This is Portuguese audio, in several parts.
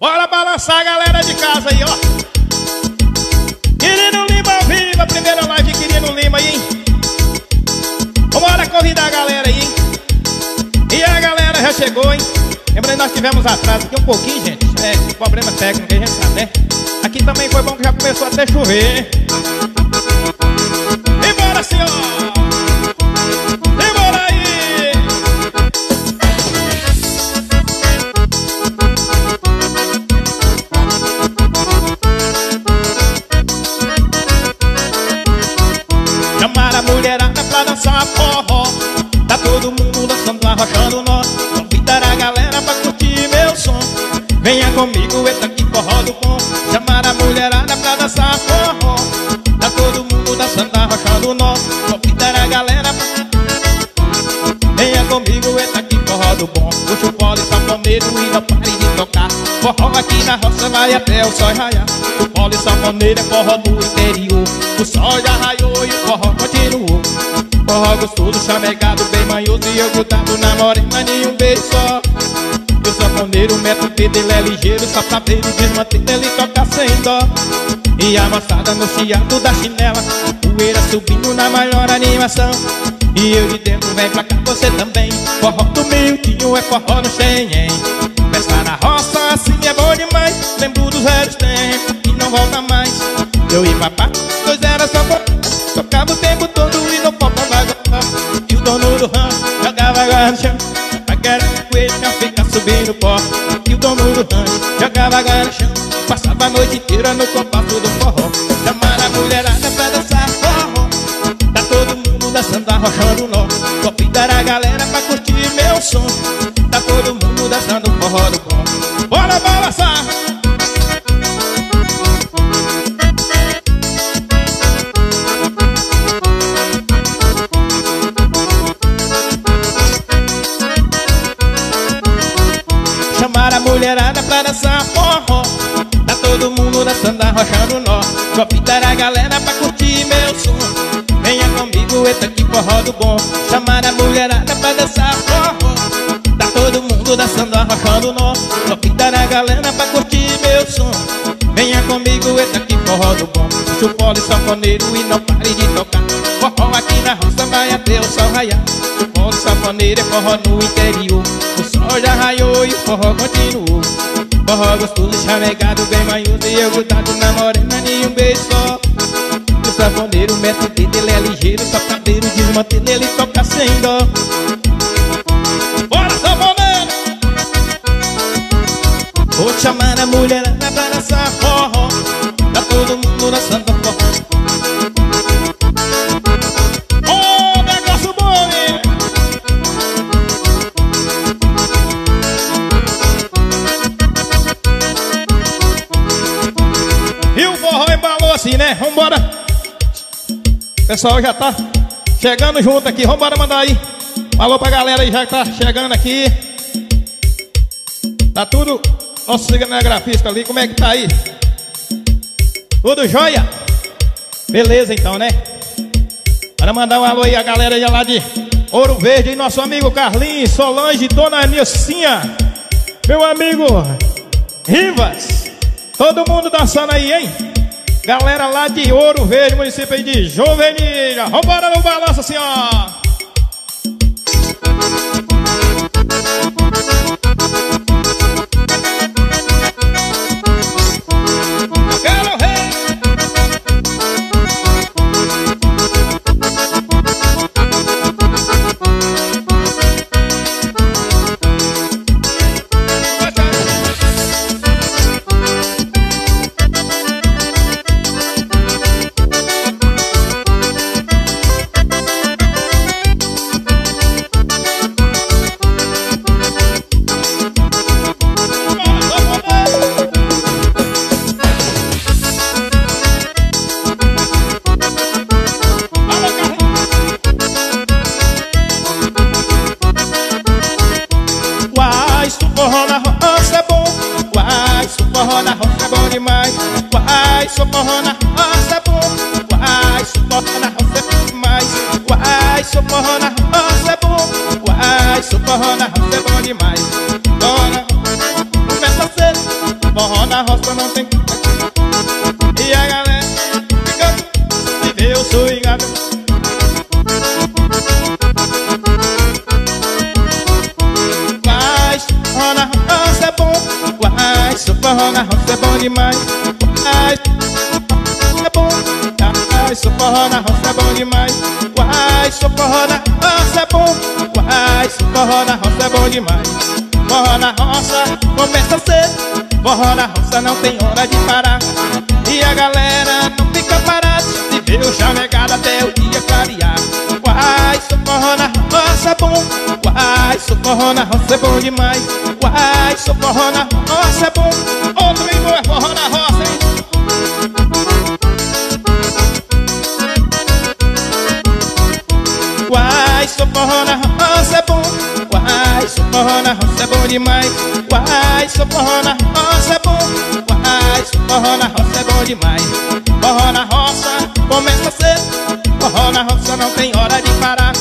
Bora balançar a galera de casa aí, ó. Quirino Lima ao vivo, a primeira live Quirino Lima aí, hein? Vambora convidar a galera aí, hein? E a galera já chegou, hein? Lembrando nós tivemos atraso aqui um pouquinho, gente. É, problema técnico, a gente sabe, né? Aqui também foi bom que já começou até chover. E bora, senhor! Dançar forró. Tá todo mundo dançando, arrochando nó. Convidar a galera pra curtir meu som. Venha comigo, entra aqui forró do bom. Chamar a mulherada pra dançar forró. Tá todo mundo dançando, arrochando nó. Convidar a galera pra Venha comigo, entra aqui forró do bom. Puxa o pole, sanfoneiro e não pare de tocar. Forró aqui na roça vai até o sol raiar. O pole, sanfoneiro é forró do interior. O sol já raiou e o forró continuou Forró gostoso, chamegado, bem manhoso E eu grudado na morena, nenhum beijo só. O sanfoneiro mete o dedo, ele é ligeiro Só pra ver ele desmanter, ele toca sem dó. E a moçada no chiado da chinela Poeira subindo na maior animação. E eu de dentro, vem pra cá, você também. Forró do Miltinho é forró no Xenhen Festa na roça, assim é bom demais Lembro dos velhos tempos que não volta mais. Eu e papá, subindo pó E o dono do rancho jogava água no chão Passava a noite inteira no compasso do forró. Chamar a mulherada pra dançar forró. Tá todo mundo dançando, arrochando dançar forró. Tá todo mundo dançando, arrochando nó. Convidar a galera pra curtir meu som. Venha comigo, entra aqui forró do bom. Chamar a mulherada pra dançar forró. Tá todo mundo dançando, arrochando nó. Convidar a galera pra curtir meu som. Venha comigo, entra aqui forró do bom. Puxa o pole e não pare de tocar. Forró aqui na roça vai até o sol raiar. O pole sanfoneiro é forró no interior. O sol já raiou e o forró continuou Forró gostoso, chamegado, bem manhoso E eu grudado na morena, nenhum beijo só. O sanfoneiro mete o dedo, ele é ligeiro Só cadeiro desmantelo, ele toca sem dó. Bora, sanfoneiro! Vou chamar a mulherada pra dançar forró. Tá todo mundo dançando forró pessoal já tá chegando junto aqui Vambora mandar aí Falou pra galera aí já que tá chegando aqui Tá tudo Nosso cinegrafista ali, como é que tá aí? Tudo jóia? Beleza então, né? Para mandar um alô aí a galera aí lá de Ouro Verde, e nosso amigo Carlinhos, Solange, Dona Nilcinha, meu amigo Rivas, todo mundo dançando aí, hein? Galera lá de Ouro Verde, município aí de Jovenilha, vambora no balanço assim, Forró na roça começa cedo Forró na roça não tem hora de parar.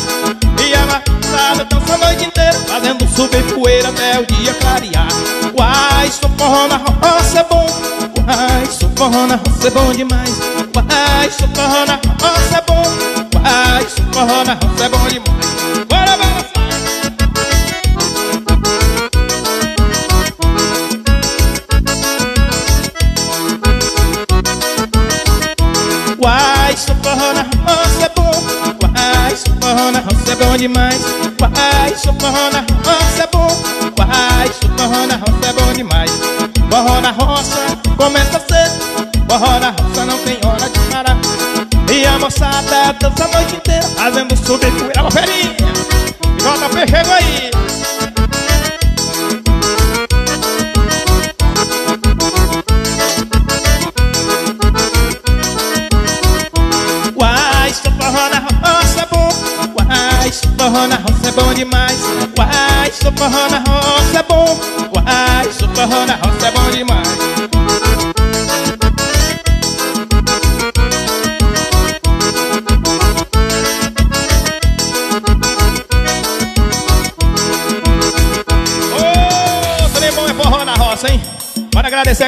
E a maçada dança a noite inteira Fazendo subir poeira até o dia clarear. Uai, sou forró na roça é bom. Uai, sou forró na roça é bom demais. Uai, sou forró na roça é bom. Uai, sou forró na roça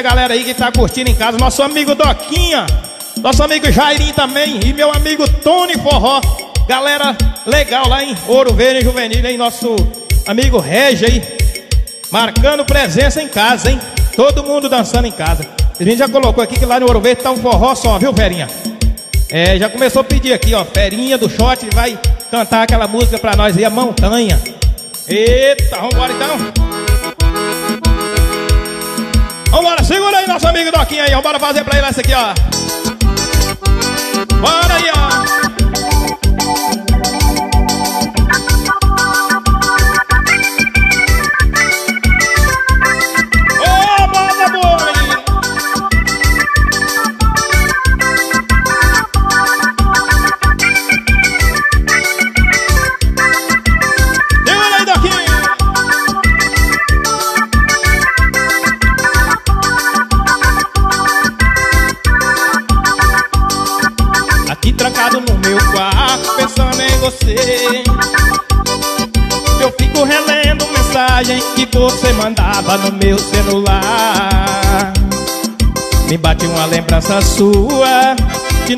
galera aí que tá curtindo em casa Nosso amigo Doquinha Nosso amigo Jairinho também E meu amigo Tony Forró Galera legal lá em Ouro Verde Juvenil, hein? Nosso amigo Regi aí Marcando presença em casa, hein? Todo mundo dançando em casa A gente já colocou aqui que lá no Ouro Verde tá um forró só, viu, Ferinha? É, já começou a pedir aqui, ó Ferinha do Shot vai cantar aquela música pra nós aí, a Montanha Eita, vambora então Vambora, segura aí nosso amigo Doquinha aí, vambora fazer pra ele essa aqui, ó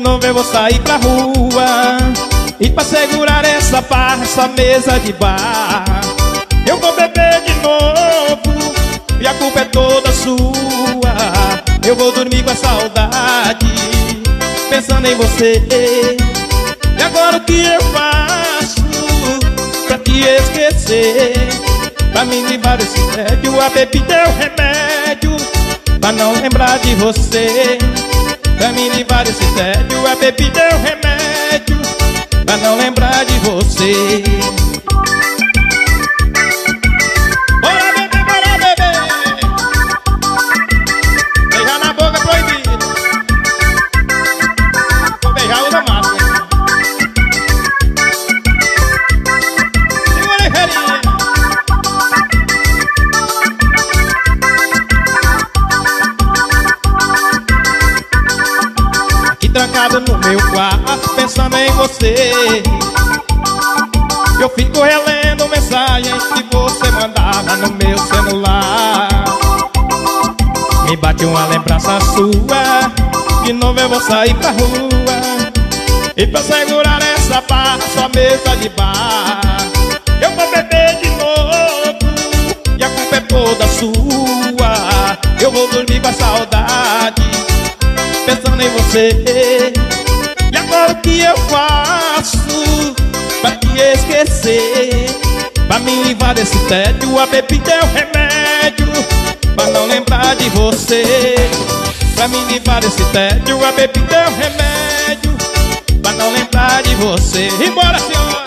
novo eu vou sair pra rua. E pra segurar essa barra, essa mesa de bar, eu vou beber de novo. E a culpa é toda sua. Eu vou dormir com a saudade pensando em você E agora o que eu faço pra te esquecer Pra me livrar desse tédio A bebida é o remédio Pra não lembrar de você Me livrar desse tédio A bebida é o remédio Pra não lembrar de você você. Eu fico relendo mensagens que você mandava no meu celular. Me bate uma lembrança sua. De novo eu vou sair pra rua. E pra segurar essa barra Só mesa de bar. Eu vou beber de novo. E a culpa é toda sua. Eu vou dormir com a saudade. Você. E o que eu faço pra te esquecer? Pra me livrar desse tédio A bebida é o remédio Pra não lembrar de você. Pra me livrar desse tédio A bebida é o remédio Pra não lembrar de você. Embora senhora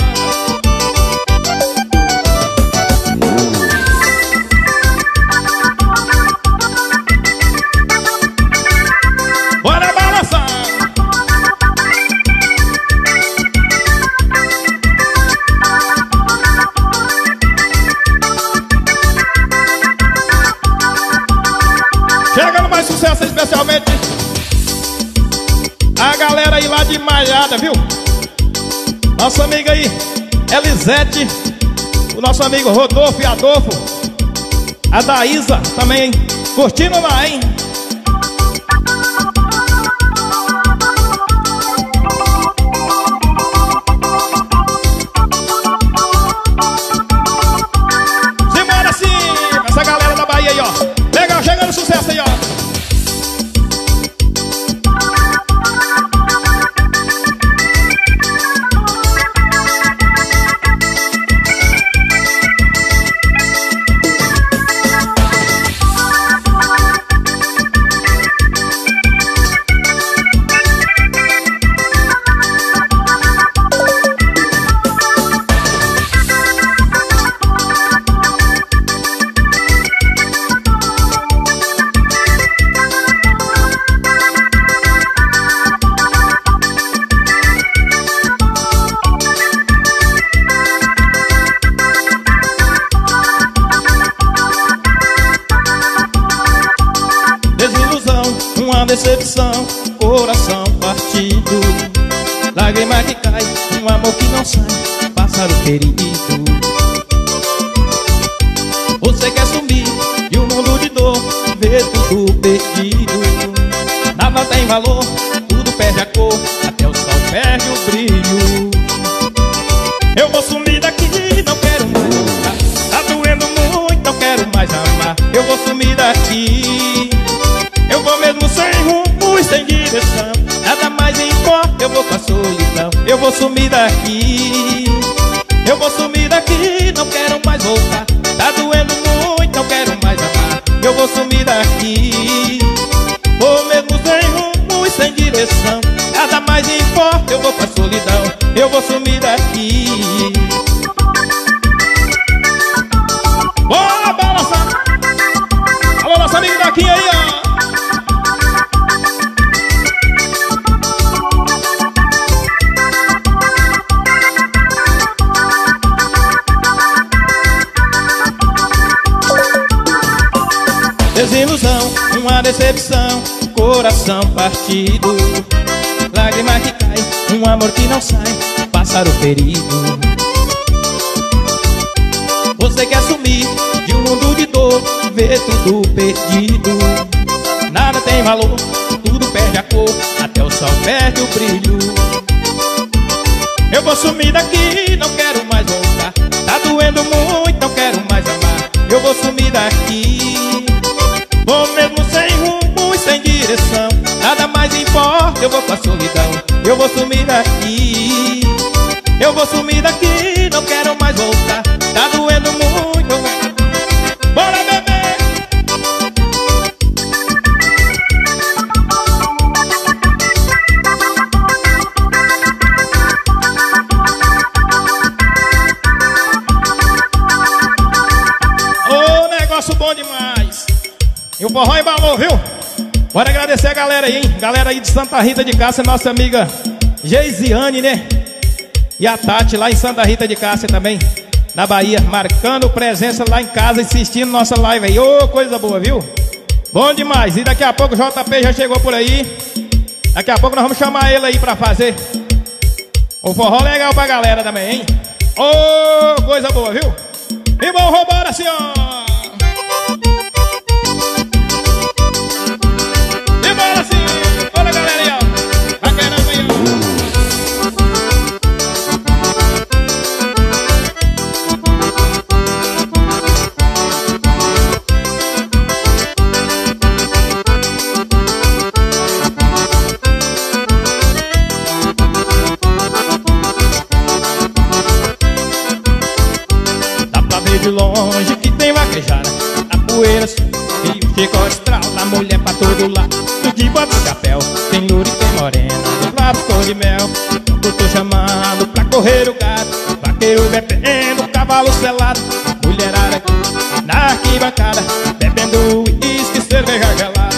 Malhada, viu? Nossa amiga aí, Elisete O nosso amigo Rodolfo e Adolfo A Daísa também Curtindo lá, hein? Solidão Eu vou partido. Lágrima que cai, um amor que não sai, pássaro ferido. Você quer sumir de um mundo de dor, ver tudo perdido. Nada tem valor, tudo perde a cor, até o sol perde o brilho. Eu vou sumir daqui, não quero mais voltar. Tá doendo muito, não quero mais amar. Eu vou sumir daqui daqui. Eu vou sumir daqui, não quero mais voltar. Tá doendo muito. Bora beber Ô, negócio bom demais. E o forró embalou, viu? Bora agradecer a galera aí, hein? Galera aí de Santa Rita de Cássia, nossa amiga Geisiane, né? E a Tati lá em Santa Rita de Cássia também, na Bahia, marcando presença lá em casa, assistindo nossa live aí. Ô, oh, coisa boa, viu? Bom demais. E daqui a pouco o JP já chegou por aí. Daqui a pouco nós vamos chamar ele aí pra fazer o forró legal pra galera também, hein? Ô, oh, coisa boa, viu? E vamos roubar assim, ó. estrala, mulher pra todo lado. De bota e chapéu, tem loura e tem morena Dos lábios cor de mel. Eu tô chamando pra correr o gato Vaqueiro bebendo, cavalo selado. Mulherada na arquibancada Bebendo uísque, cerveja gelada.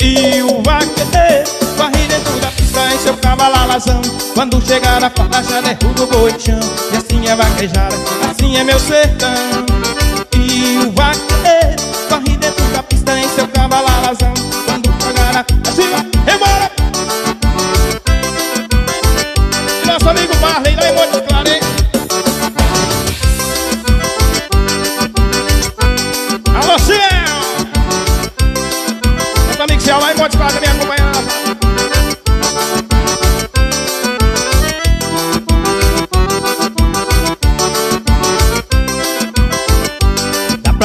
E o vaqueiro corre dentro da pista em seu cavalo alazão. Quando chegar na faixa derruba o boi de chão E assim é vaquejada, assim é meu sertão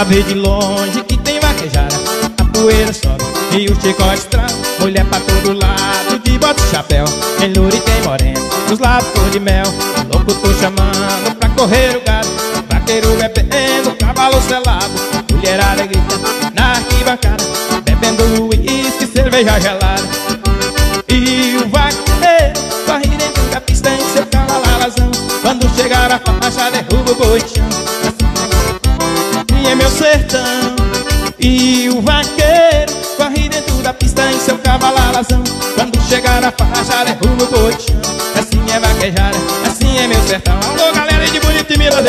Ver de longe que tem vaquejada A poeira sobe e o chicote estrala Mulher pra todo lado, de bota e chapéu. Tem loura e tem morena, os lábios cor de mel. O louco tô chamando pra correr o gado. Vaqueiro bebendo, cavalo selado. Mulherada grita na arquibancada. Bebendo uísque, cerveja gelada. E o vaqueiro corre dentro da pista em seu cavalo alazão Quando chegar a faixa derruba o boi de chão sertão E o vaqueiro corre dentro da pista em seu cavalo alazão Quando chegar na faixa derruba o boi Assim é vaquejada, assim é meu sertão. Alô galera de Bonito e Minas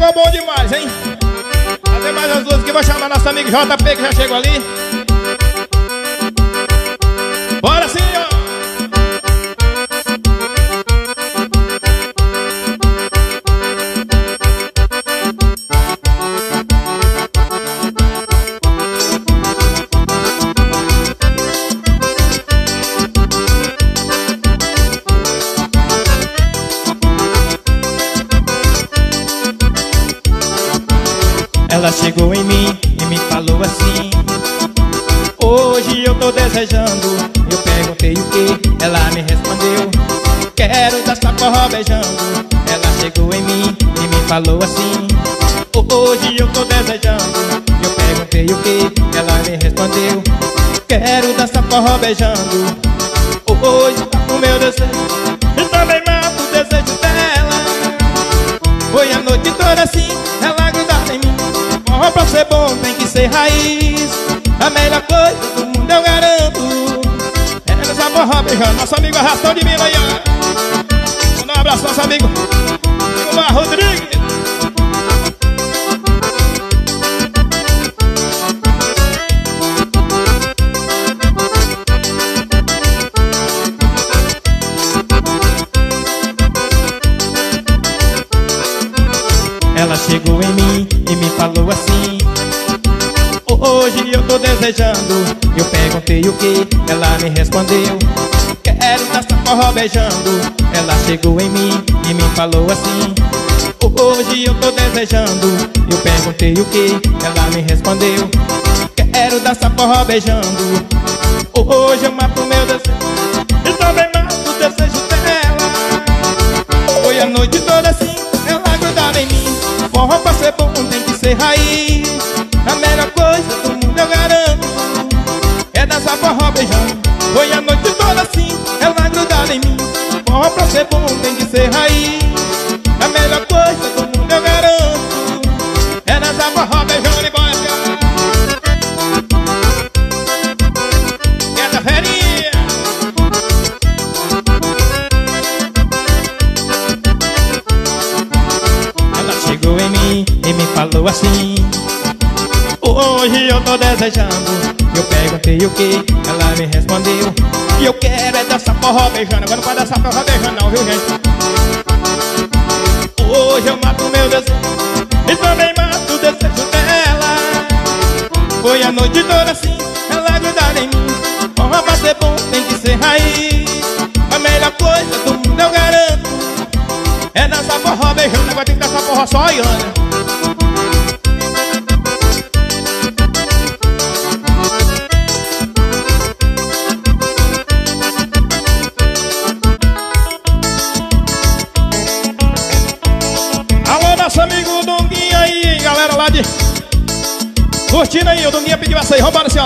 ficou bom demais, hein? Fazer mais as duas aqui, vou chamar nosso amigo JP que já chegou ali Bora sim, desejando Eu perguntei o que, ela me respondeu. Quero dançar forró beijando. Ela chegou em mim e me falou assim. Hoje eu tô desejando. Eu perguntei o que, ela me respondeu. Quero dançar forró beijando beijando Nosso amigo Arrastão de Mila aí, ó. Um abraço nosso amigo Omar Rodrigues. Ela chegou em mim e me falou assim Hoje eu tô desejando Eu perguntei o que, ela me respondeu Quero dançar forró beijando Ela chegou em mim e me falou assim Hoje eu tô desejando. Eu perguntei o que, ela me respondeu Quero dançar forró beijando Hoje eu mato meu desejo E também mato o desejo dela. Foi a noite toda assim, ela grudada em mim. Forró pra ser bom tem que ser raiz. A melhor coisa do mundo eu garanto. É dançar forró beijando Foi a noite assim, ela vai grudar em mim. Bom pra ser bom tem que ser raiz. A melhor coisa do mundo eu garanto. É nessa forró, beijão e boia Essa ferinha. Ela chegou em mim e me falou assim. Hoje eu tô desejando sei o que Ela me respondeu que eu quero é dançar forró beijando. Agora não vai dançar forró beijando não, viu gente? Hoje eu mato meu desejo E também mato o desejo dela. Foi a noite toda assim, ela é grudada em mim. Forró pra ser bom tem que ser raiz. A melhor coisa do mundo eu garanto. É dançar forró beijando Agora tem que dançar forró só e 谁？好，把的下。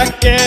I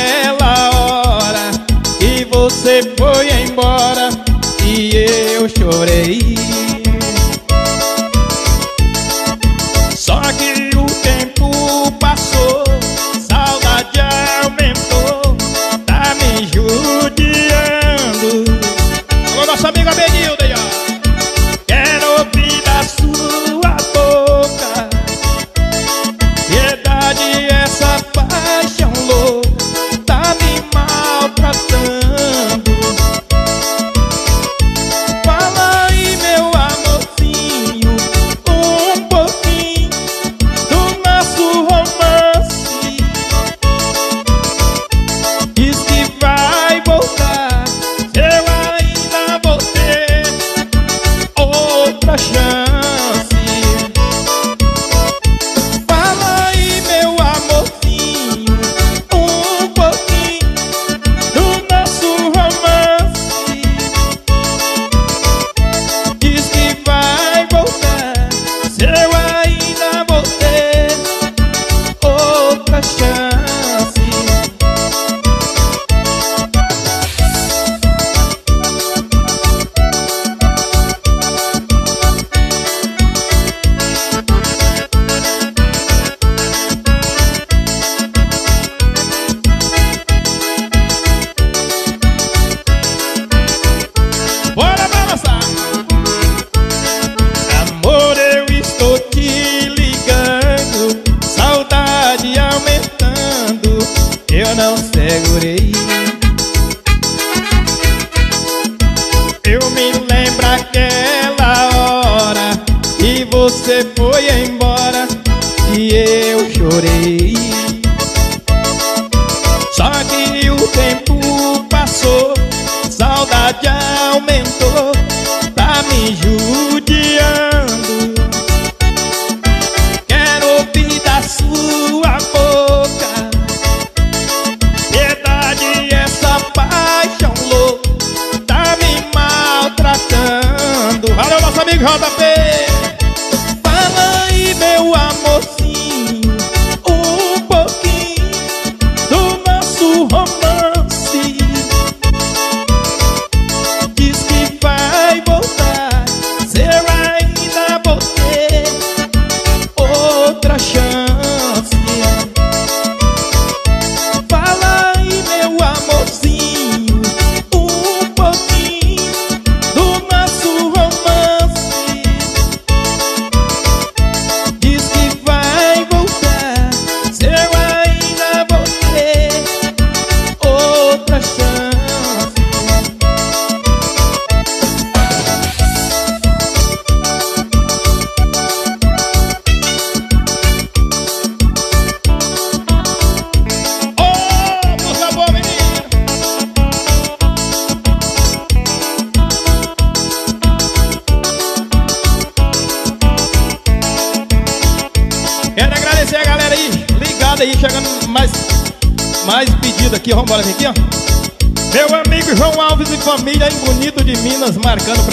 rodapé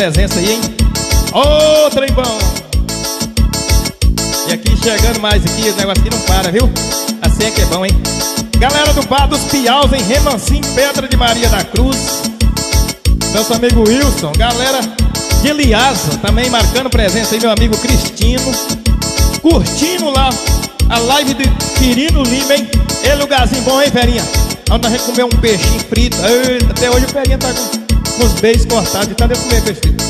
presença aí, hein? Ô, trem bom! E aqui chegando mais aqui, o negócio aqui não para, viu? Assim é que é bom, hein? Galera do Bar dos Piaus em Remancim, Pedra de Maria da Cruz. Nosso amigo Wilson, galera de Liasa, também marcando presença aí, meu amigo Cristino. Curtindo lá a live de Quirino Lima, hein? Ele lugarzinho bom, hein, Ferinha? Onde a gente comer um peixinho frito. Até hoje o Ferinha tá com, com os beijos cortados de tanto comer peixe frito.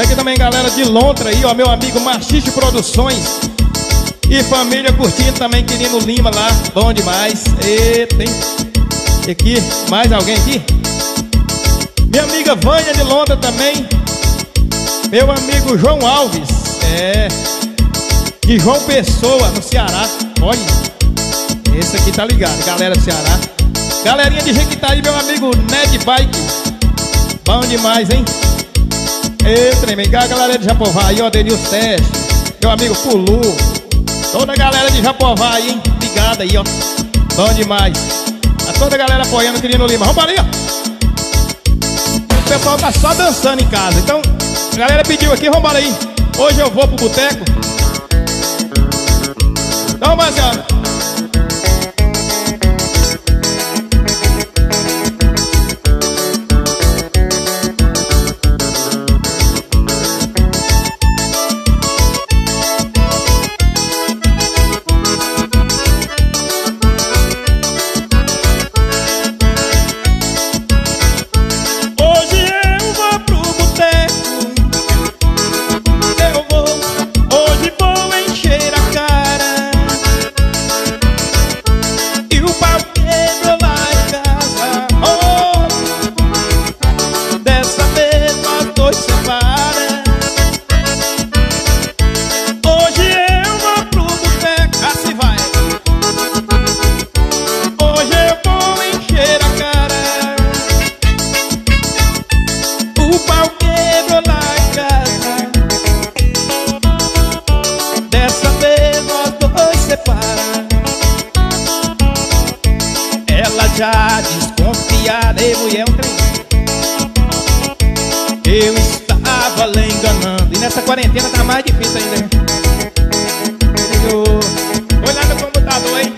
Aqui também, galera de Lontra aí, ó, meu amigo Machiste Produções. E família curtindo também, Quirino Lima lá, bom demais. Eita, hein? E aqui, mais alguém aqui? Minha amiga Vânia de Londra também. Meu amigo João Alves. É. De João Pessoa, no Ceará. Olha. Esse aqui tá ligado, galera do Ceará. Galerinha de Jequitaí, meu amigo Ned Bike. Bom demais, hein? Ei, tremendo. Galera de Japová aí, ó, Denil Teste. Meu amigo Pulu. Toda a galera de Japová aí, hein? Ligada aí, ó. Bom demais. A toda a galera apoiando o Quirino Lima. Vamos ali, ó o pessoal tá só dançando em casa. Então, a galera pediu aqui, vamos aí. Hoje eu vou pro boteco. Então, rapaziada. Eu estava lhe enganando. E nessa quarentena tá mais difícil ainda Olha no computador, hein?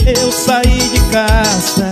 eu saí de casa.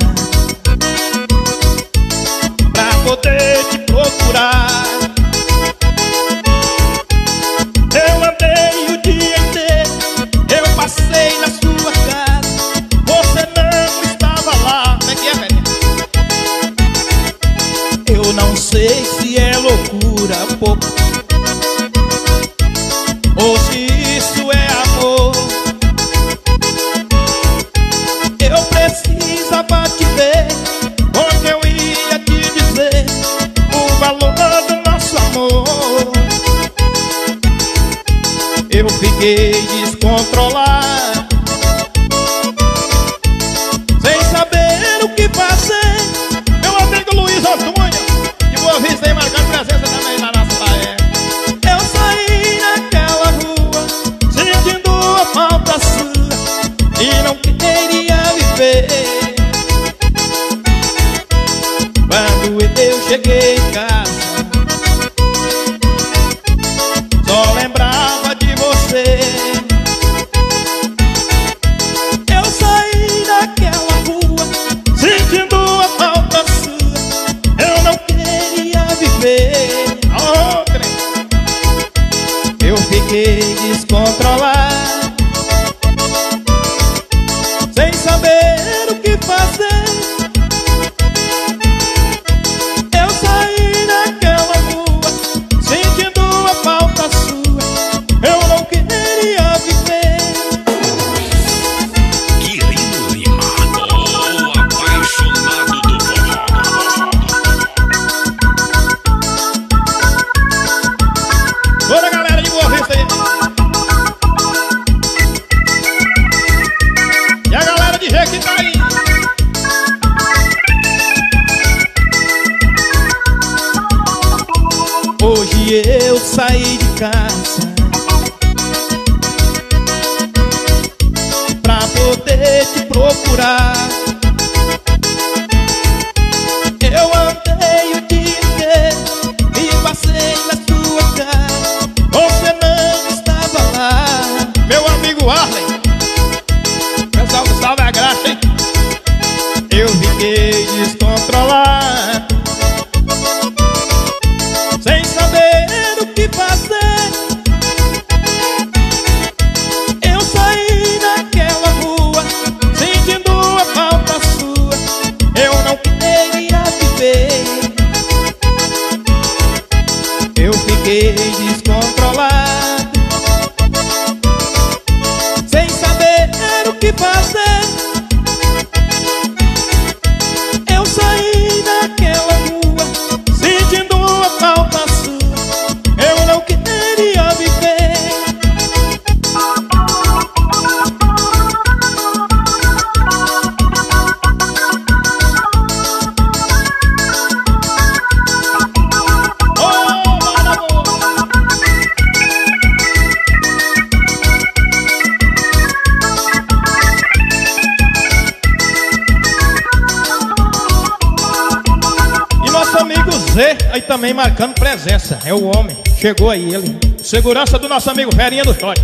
Segurança do nosso amigo Ferinha do Shot.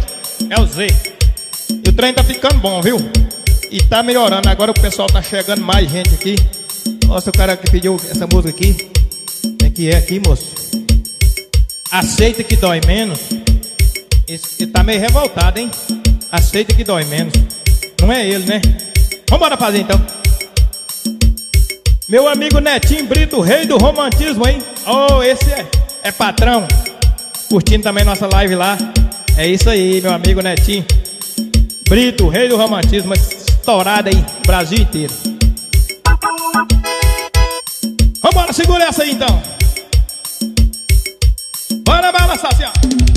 É o Z. E o trem tá ficando bom, viu? E tá melhorando. Agora o pessoal tá chegando mais gente aqui. Nossa, o cara que pediu essa música aqui. É que é aqui, moço. Aceita que dói menos. Esse tá meio revoltado, hein? Aceita que dói menos. Não é ele, né? Vambora fazer então. Meu amigo Netinho Brito, rei do romantismo, hein? Oh, esse é, é patrão curtindo também nossa live lá. É isso aí, meu amigo Netinho. Brito, rei do romantismo, estourado aí, Brasil inteiro. Vambora, segura essa aí então. Bora balançar assim.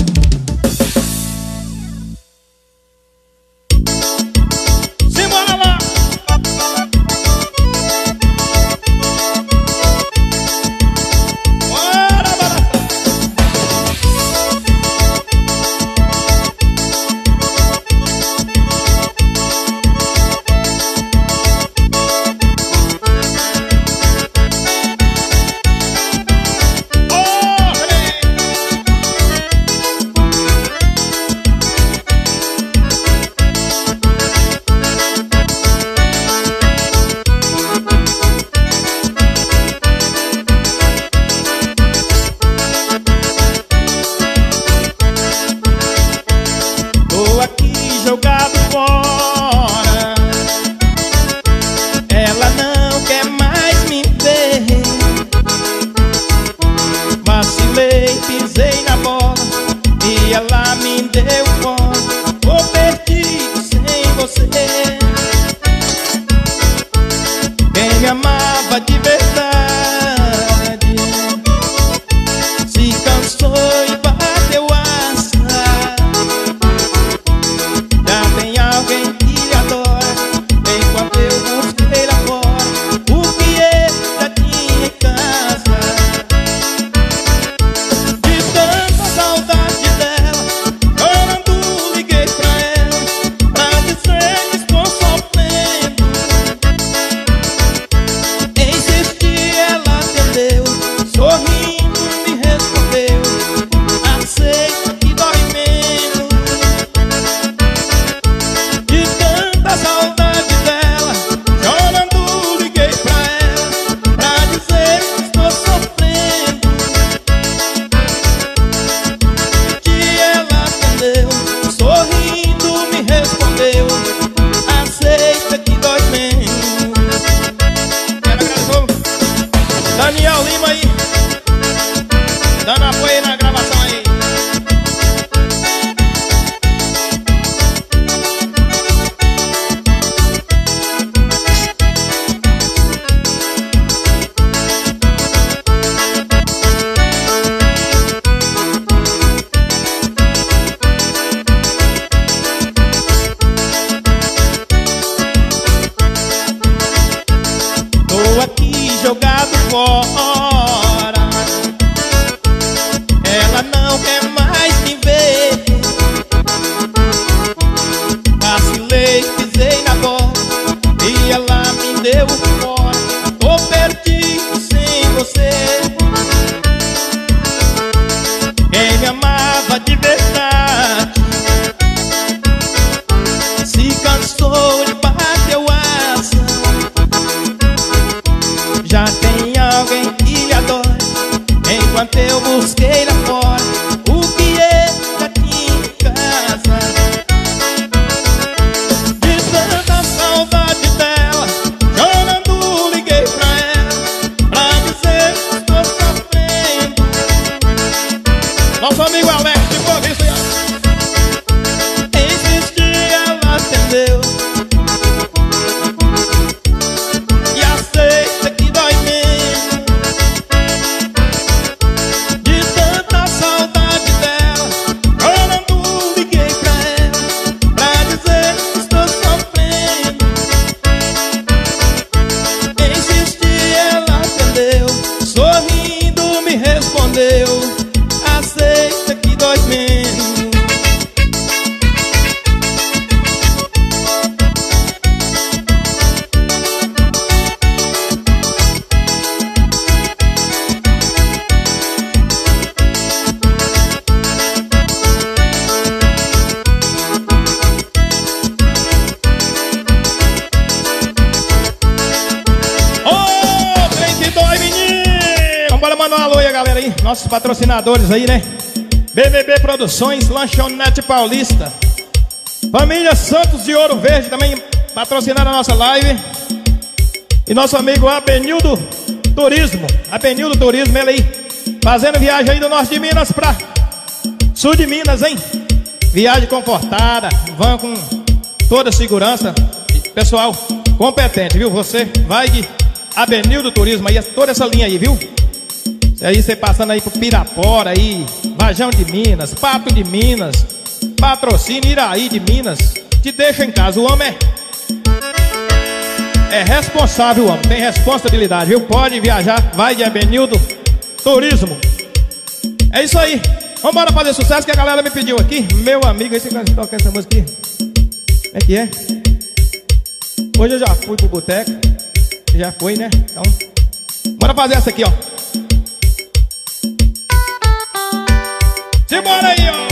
Patrocinadores aí, né? BBB Produções, Lanchonete Paulista. Família Santos de Ouro Verde também patrocinaram a nossa live. E nosso amigo Abenildo Turismo. Abenildo Turismo, ele aí Fazendo viagem aí do norte de Minas pra sul de Minas, hein? Viagem comportada, van com toda segurança. Pessoal competente, viu? Você vai de Avenil do Turismo aí, toda essa linha aí, viu? Aí você passando aí pro Pirapora aí, Vajão de Minas, Pato de Minas, Patrocínio Iraí de Minas. Te deixa em casa, o homem é é responsável, homem. Tem responsabilidade, viu? Pode viajar, vai de Abenildo Turismo. É isso aí. Vamos embora fazer sucesso que a galera me pediu aqui. Meu amigo, esse cara toca essa música aqui. É que é? Hoje eu já fui pro boteco. Já foi, né? Então, bora fazer essa aqui, ó. Simbora aí, ó.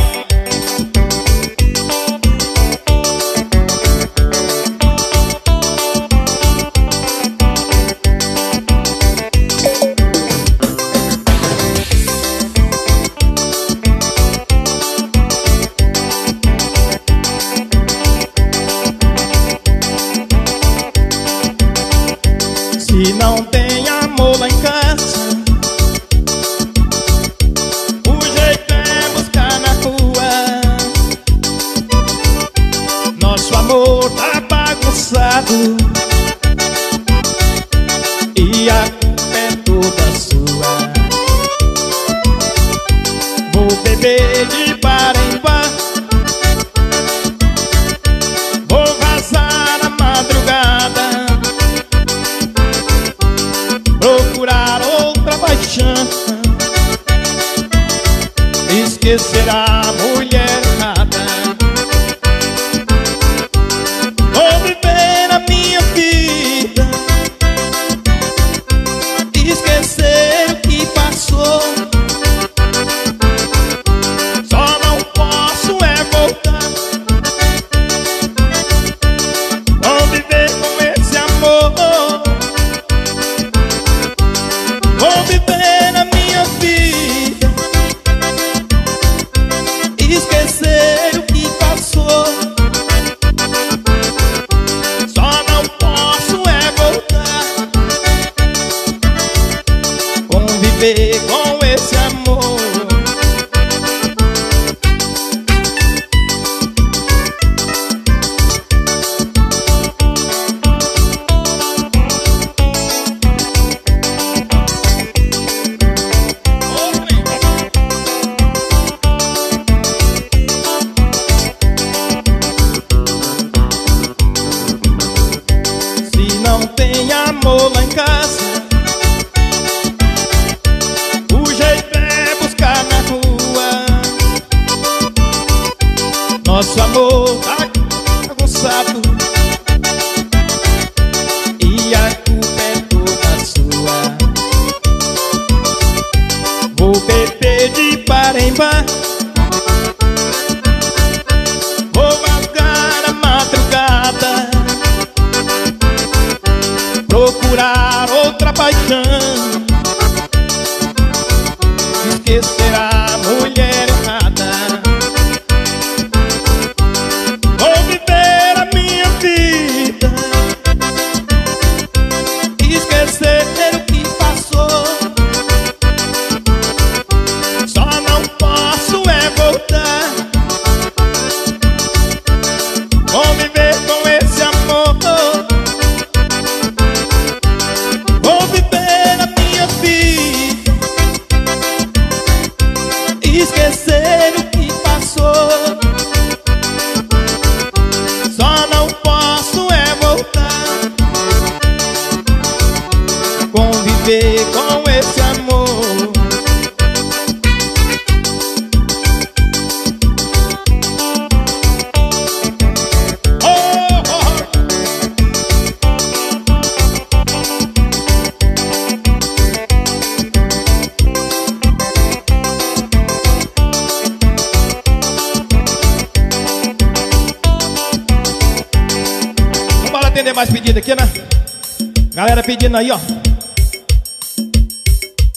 menina aí, ó.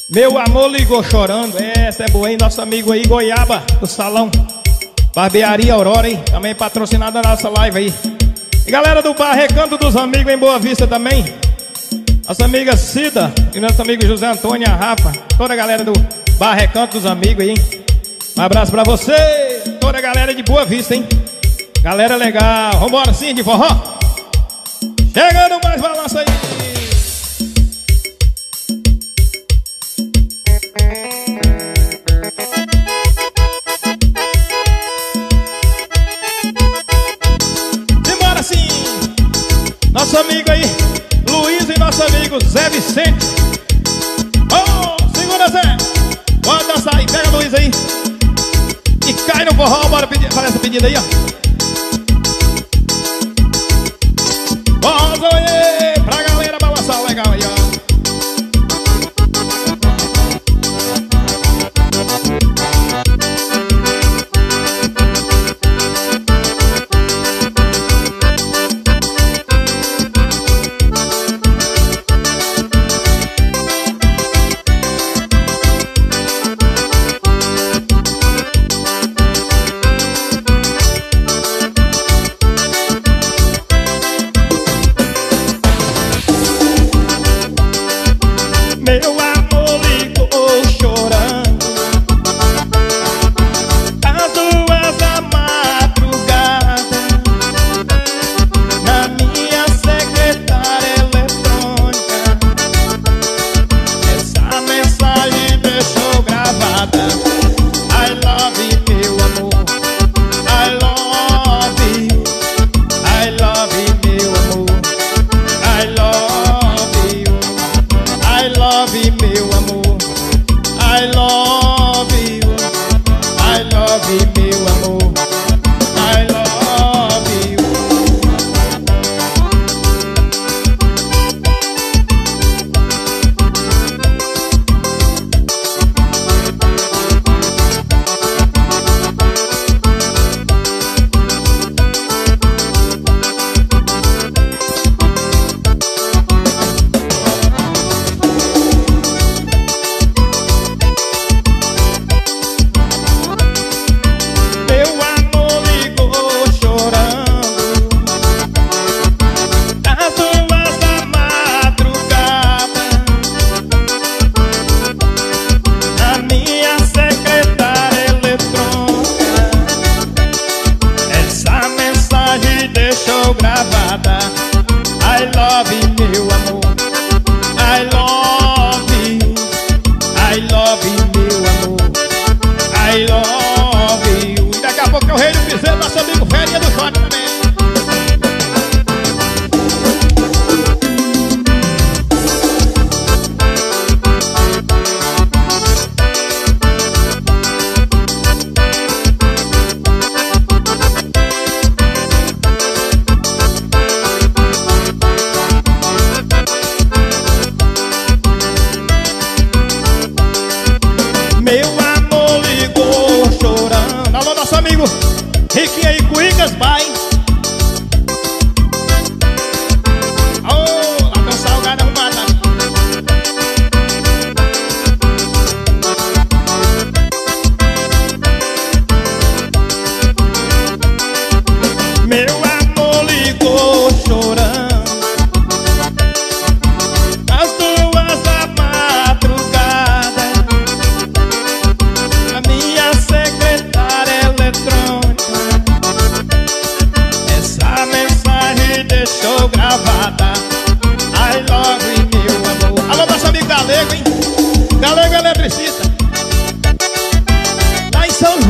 Meu amor ligou chorando. É, essa é boa, hein? Nosso amigo aí, Goiaba, do salão. Barbearia Aurora, hein? Também patrocinada nossa live aí. E galera do bar Recanto dos Amigos em Boa Vista também. Nossa amiga Cida e nosso amigo José Antônio, a Rafa. Toda a galera do bar Recanto dos Amigos aí, hein? Um abraço pra você, toda a galera de Boa Vista, hein? Galera legal. Vambora, sim, de forró. Chegando mais balança aí. amigo Zé Vicente. Oh, segura Zé. Bora dançar aí, pega a Luiz aí. E cai no forró, bora pedir, fazer essa pedida aí, ó.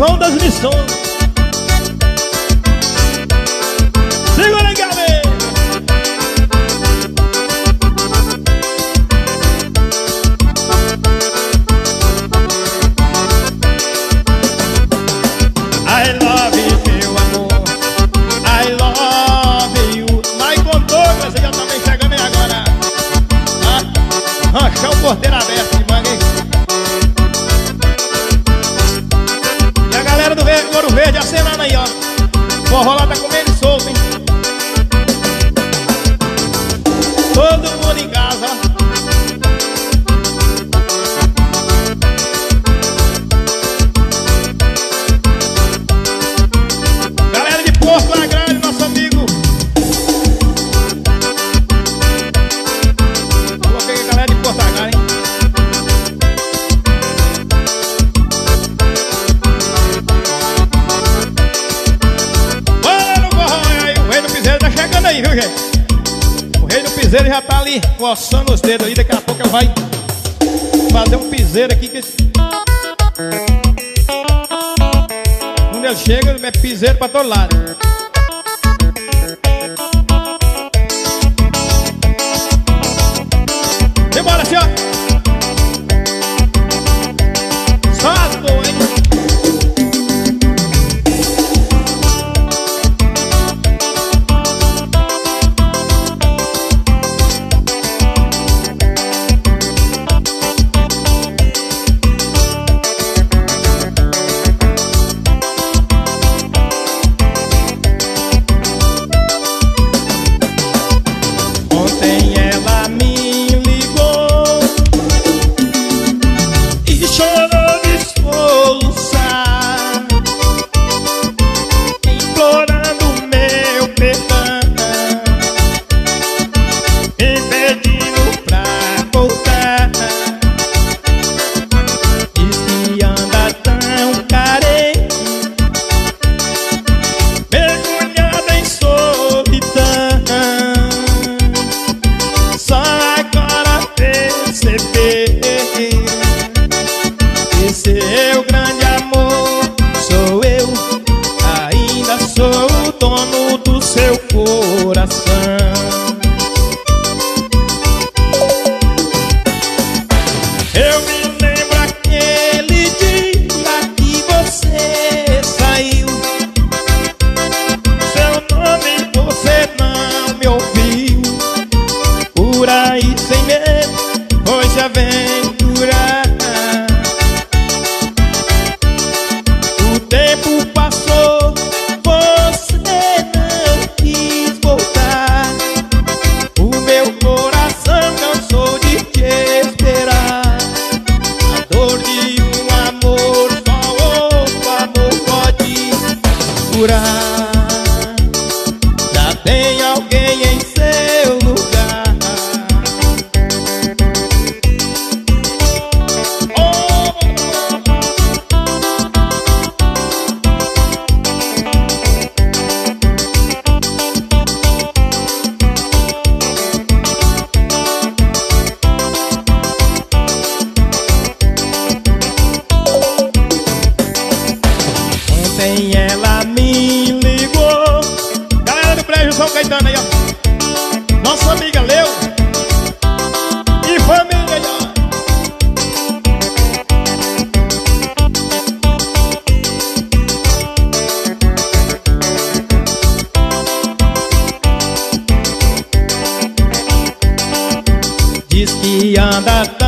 João das Missões. os dedos aí, daqui a pouco vai fazer um piseiro aqui. Que... Quando ele chega, é piseiro pra todo lado. anda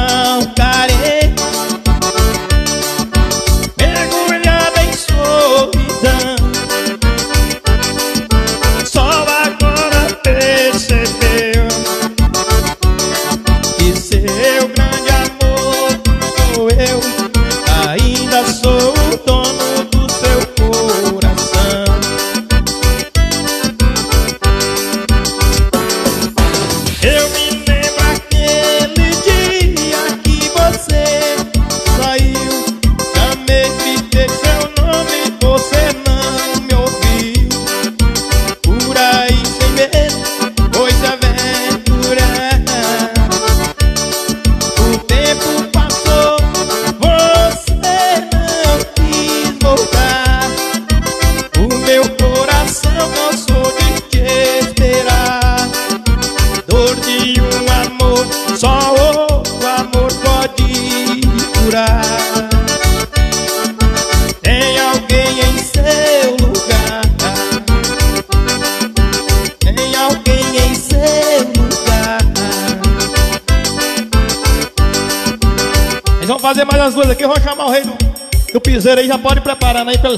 Aí já pode preparar né, aí para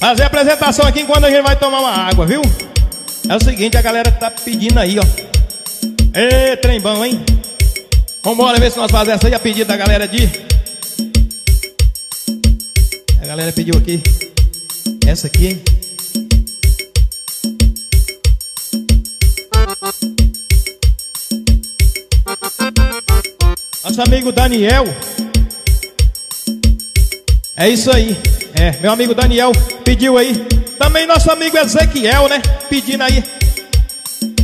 Fazer a apresentação aqui enquanto a gente vai tomar uma água, viu? É o seguinte, a galera tá pedindo aí, ó. Ê, trembão, hein? hein? Vambora ver se nós fazemos essa aí a pedido da galera de... A galera pediu aqui. Essa aqui, Nosso amigo Daniel é isso aí. É, meu amigo Daniel pediu aí. Também nosso amigo Ezequiel, né? Pedindo aí.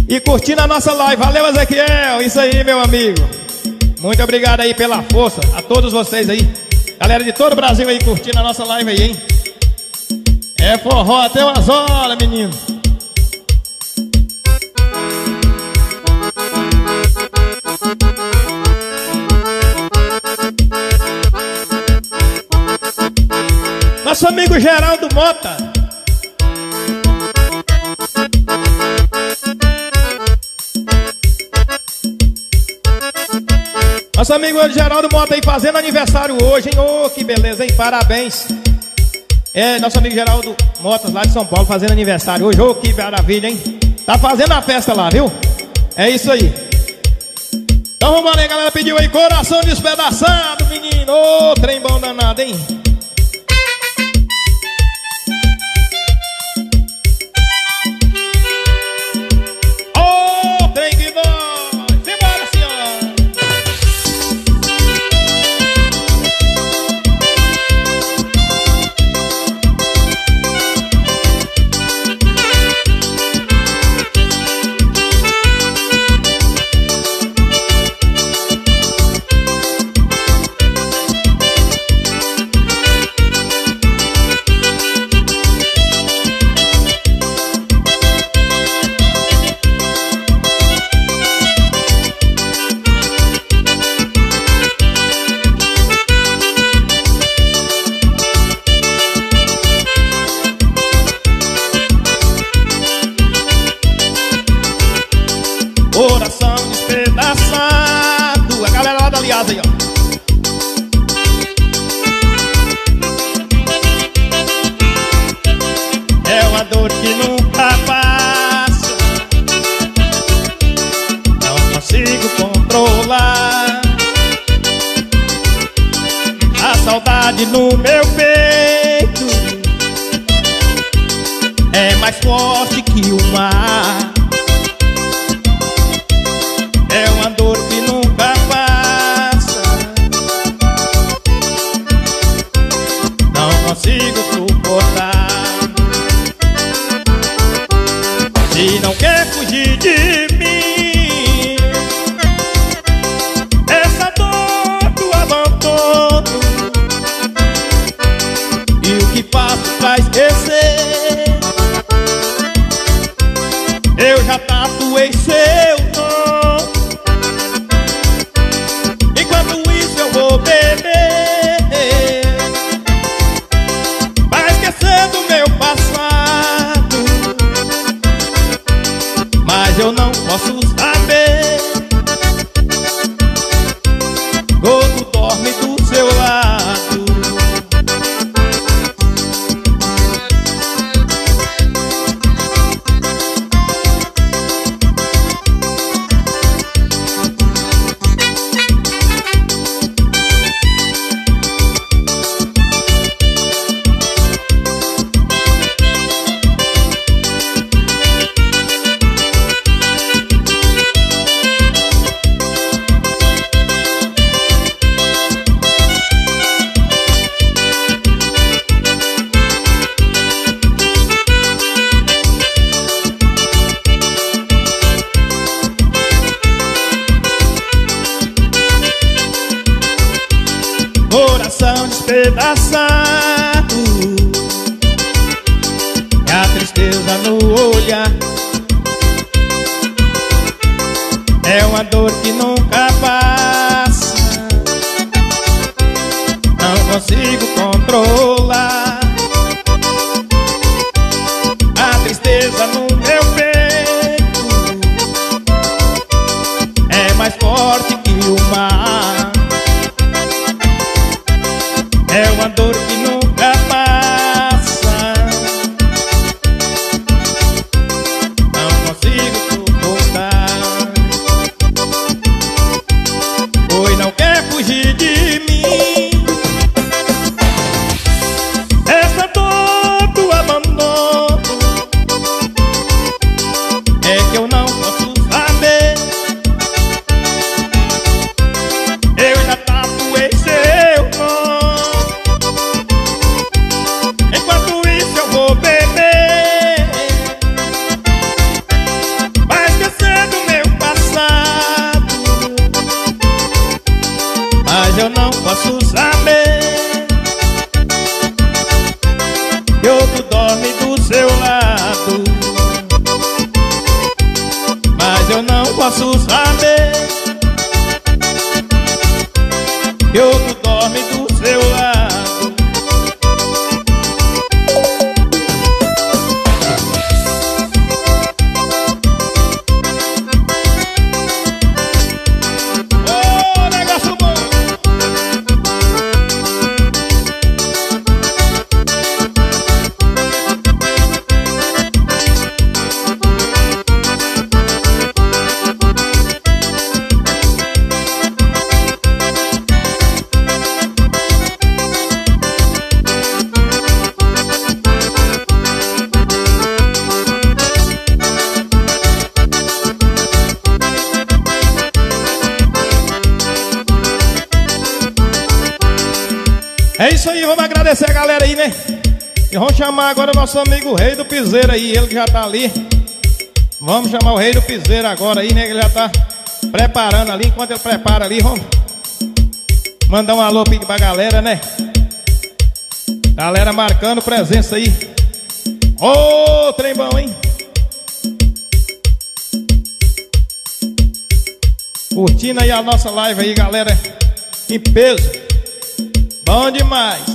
E curtindo a nossa live. Valeu, Ezequiel. Isso aí, meu amigo. Muito obrigado aí pela força. A todos vocês aí. Galera de todo o Brasil aí curtindo a nossa live aí, hein? É forró até umas horas, menino. Nosso amigo Geraldo Mota. Nosso amigo Geraldo Mota aí fazendo aniversário hoje, hein? Ô, oh, que beleza, hein? Parabéns. É, nosso amigo Geraldo Motas lá de São Paulo fazendo aniversário hoje. Ô, oh, que maravilha, hein? Tá fazendo a festa lá, viu? É isso aí. Então vamos lá, galera. Pediu aí coração despedaçado, menino. Ô, oh, trem bom danado, hein? É uma dor que nunca aí, vamos agradecer a galera aí, né? E vamos chamar agora o nosso amigo Rei do Piseiro aí, ele que já tá ali. Vamos chamar o Rei do Piseiro agora aí, né? Ele já tá preparando ali, enquanto ele prepara ali, vamos mandar um alô pra galera, né? Galera marcando presença aí. Ô, oh, trem bom, hein? Curtindo aí a nossa live aí, galera. Em peso. Bom demais.